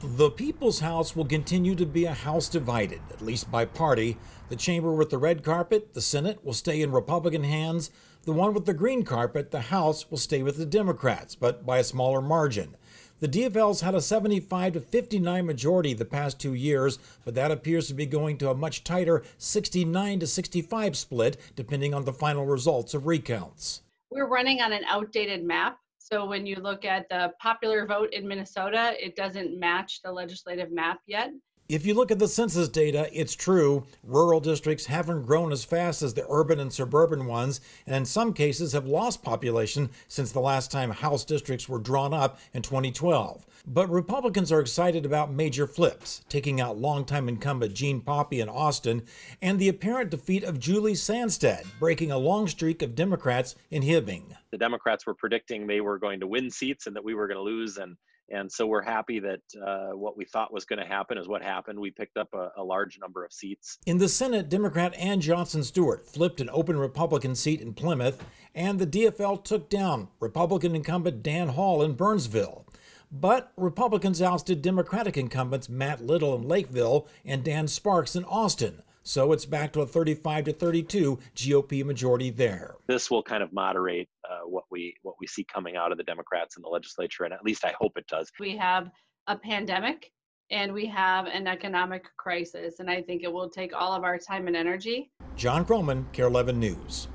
The People's House will continue to be a house divided, at least by party. The chamber with the red carpet, the Senate, will stay in Republican hands. The one with the green carpet, the House, will stay with the Democrats, but by a smaller margin. The DFL's had a 75 to 59 majority the past two years, but that appears to be going to a much tighter 69 to 65 split, depending on the final results of recounts. We're running on an outdated map so when you look at the popular vote in Minnesota, it doesn't match the legislative map yet. If you look at the census data, it's true. Rural districts haven't grown as fast as the urban and suburban ones, and in some cases have lost population since the last time House districts were drawn up in 2012. But Republicans are excited about major flips, taking out longtime incumbent Jeanne Poppe in Austin, and the apparent defeat of Julie Sandstede, breaking a long streak of Democrats in Hibbing. The Democrats were predicting they were going to win seats and that we were going to lose, and and so we're happy that uh, what we thought was going to happen is what happened. We picked up a, a, large number of seats. In the Senate, Democrat Ann Johnson Stewart flipped an open Republican seat in Plymouth, and the DFL took down Republican incumbent Dan Hall in Burnsville. But Republicans ousted Democratic incumbents Matt Little in Lakeville and Dan Sparks in Austin. So it's back to a 35 to 32 GOP majority there. This will kind of moderate uh, what we what we see coming out of the Democrats in the legislature, and at least I hope it does. We have a pandemic and we have an economic crisis, and I think it will take all of our time and energy. John Croman, KARE 11 News.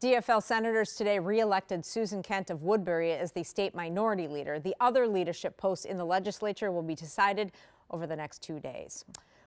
DFL senators today re-elected Susan Kent of Woodbury as the state minority leader. The other leadership posts in the legislature will be decided over the next two days.